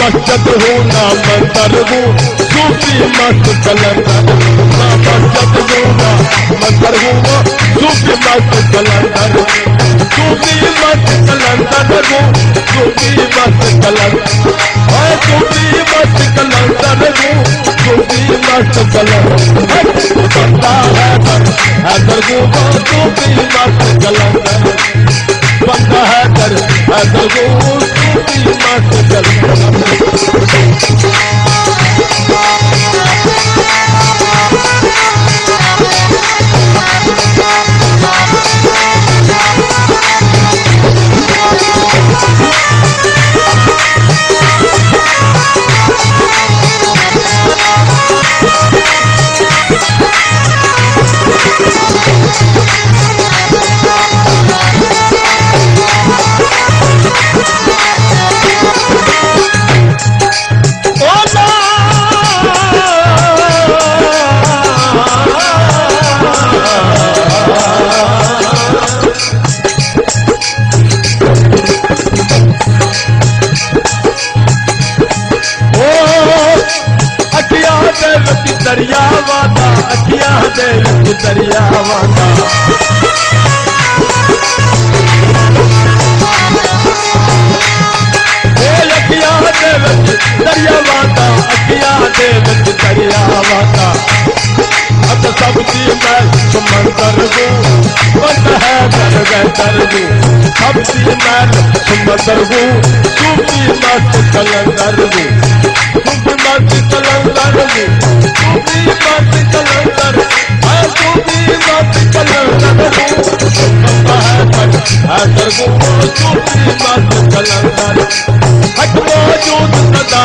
मस्जिद हूँ ना मंदिर हूँ, सूफी मस्त कलंदर ना मस्जिद हूँ ना मंदिर हूँ, सूफी मस्त कलंदर सूफी मस्त कलंदर हूँ, सूफी मस्त कलंदर हाय सूफी मस्त कलंदर हूँ, सूफी मस्त कलंदर बंदा है कर है कर हूँ, सूफी मस्त कलंदर बंदा है कर है कर हूँ सूफी कलंदर हूँ तू भी मस्त कलंदर हूँ तू भी मस्त कलंदर हूँ तू भी मस्त कलंदर मैं तू भी मस्त कलंदर हूँ पता है मत हजर हूँ तू भी मस्त कलंदर हट मौजूद सदा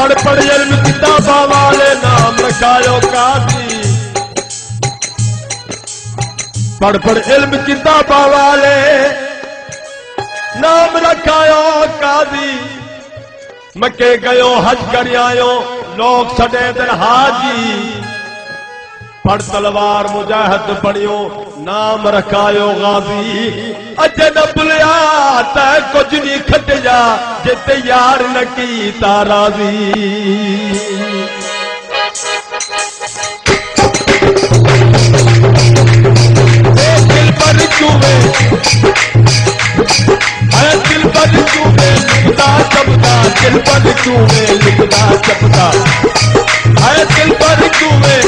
पढ़ पढ़ इल्म किताबा वाले नाम रखायो काजी पढ़ पढ़ इल्म किताबा वाले नाम रखायो काजी मके गयो हज कर आयो लोग सडे दिन हाजी फड़ तलवार मुजाहिद पढ़ियो नाम रखायो गाजी। अज न भुलिया, त कुछ नहीं खटिया जे तैयार न की ताराजी दिल पर चूमे दिल पर चूमे लिखता चपता दिल पर चूमे लिखता चपता है दिल पर चूमे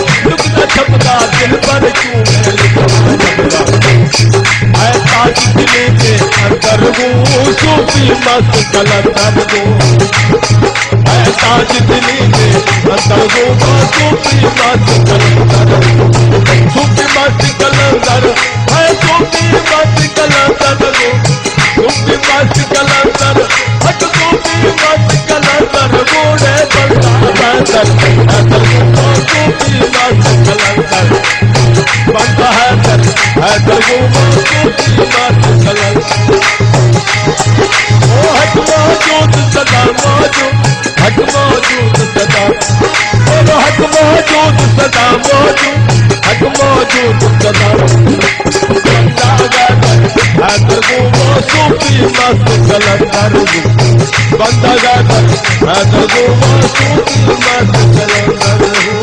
सूफी मस्त कलंदर वो है ताज दिले के अंदर वो सूफी मस्त कलंदर सूफी मस्त कलंदर है सूफी मस्त कलंदर वो सूफी मस्त कलंदर हट सूफी मस्त कलंदर बोले बंदा बंदर सूफी मस्त कलंदर बंदा गादर हैदर वो सूफी मस्त बंदा गादर हैदर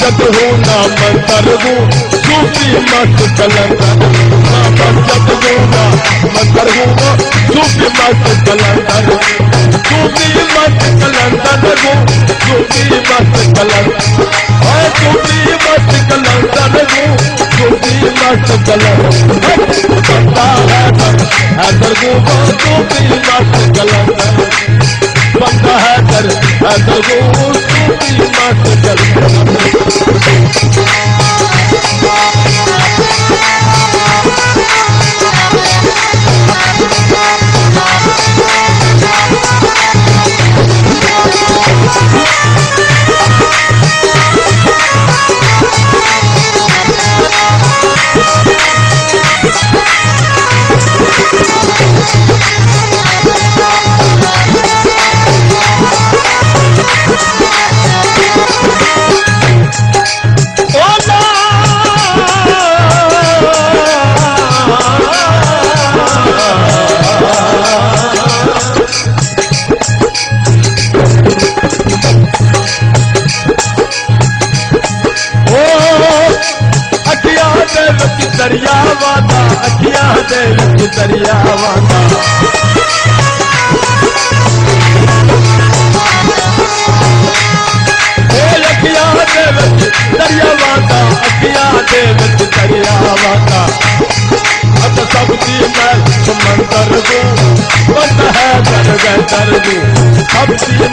मस्जिद हो ना मंदिर हो सूफी मस्त कलंदर ना मस्जिद हो ना मंदिर हो। सूफी मस्त कलंदर सूफी मस्त कलंदर हो सूफी मस्त कलंदर हाय सूफी मस्त कलंदर हो सूफी मस्त कलंदर बंदा है। दर है दर गो सूफी मस्त कलंदर बंदा है कर है दर मत सूफी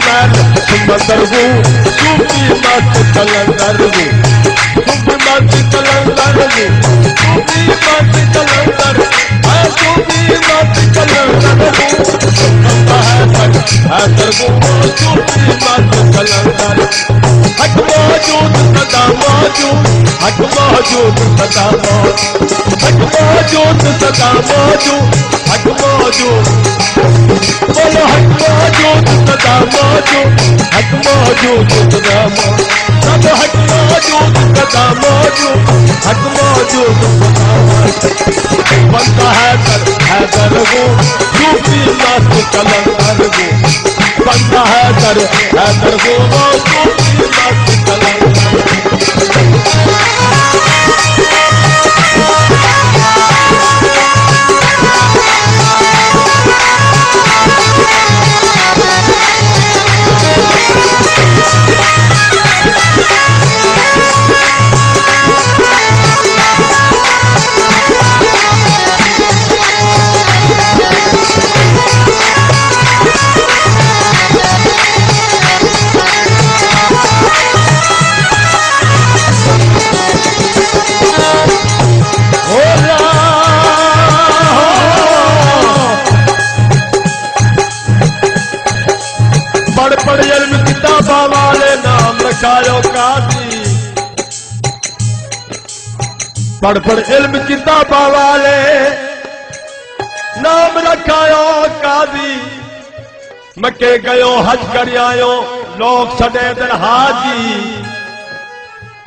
कलंदर बदरगू तू भी मत कलंदर गू तू भी मत कलंदर गू तू भी मत कलंदर हां तू भी मत कलंदर गू कहता है पर हैदर गू तू भी मत कलंदर हक मौजूद सदा मौजूद हक मौजूद सदा मौजूद हक मौजूद सदा मौजूद हक मौजूद बोलो हक मौजूद सदा मौजूद हक मौजूद सदा मौजूद सब हक मौजूद सदा मौजूद हक मौजूद सदा मौजूद बनता है कर है कर वो सूफी मस्त कलंदर वो बनता है कर है कर वो रखायो काजी पढ़ पढ़ इल्म किताबा वाले, नाम रखायो काजी। मके गयो, हज कर आयो, लोग सडे दिन हाजी।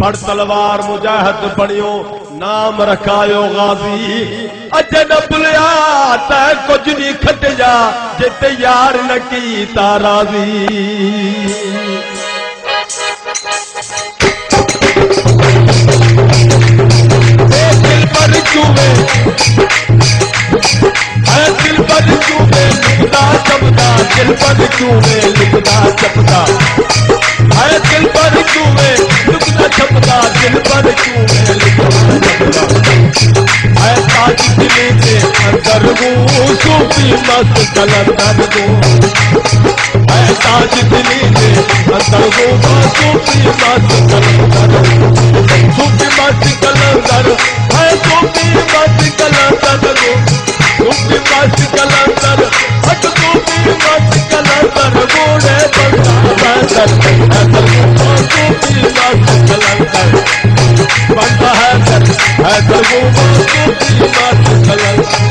पढ़ तलवार मुजाहिद बणियो, नाम रखायो गाजी। अज न भुलिया त कुछ नहीं खटिया जिते यार न की ताराजी दिल पर चूमे है चूमे लिखदा चपदा दिल पर चूमे चपदा है दिल पर चूमे लिखदा चपदा दिल पर चूमे लिखदा चपदा है ताज दिली के अंदर वो सूफी मस्त कलंदर वो है ताज दिली के अंदर वो सूफी मस्त कलंदर तू सूफी मस्त कलंदर है तू सूफी मस्त कलंदर वो सूफी मस्त कलंदर हट तू सूफी मस्त कलंदर बूढ़े बंदा बंदर है सूफी मस्त कलंदर बंदा है सर है सर। वो सूफी मस्त कलंदर